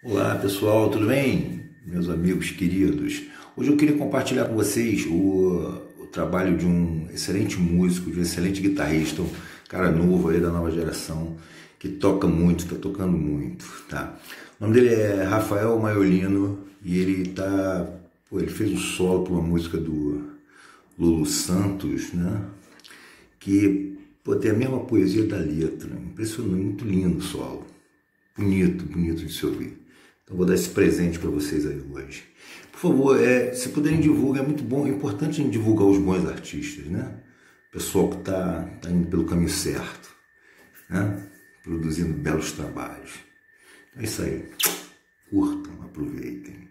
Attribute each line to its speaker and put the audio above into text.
Speaker 1: Olá pessoal, tudo bem? Meus amigos queridos. Hoje eu queria compartilhar com vocês o, o, trabalho de um excelente músico, de um excelente guitarrista, um cara novo aí da nova geração, que toca muito, está tocando muito, tá? O nome dele é Rafael Maiolino e ele tá, pô, ele fez um solo para uma música do Lulu Santos, né? Que pô, tem a mesma poesia da letra, impressionante, muito lindo o solo. Bonito, bonito de se ouvir. Então vou dar esse presente para vocês aí hoje. Por favor, é, se puderem divulgar, é muito bom, é importante a gente divulgar os bons artistas, né? Pessoal que está tá indo pelo caminho certo, né? Produzindo belos trabalhos. É isso aí. Curtam, aproveitem.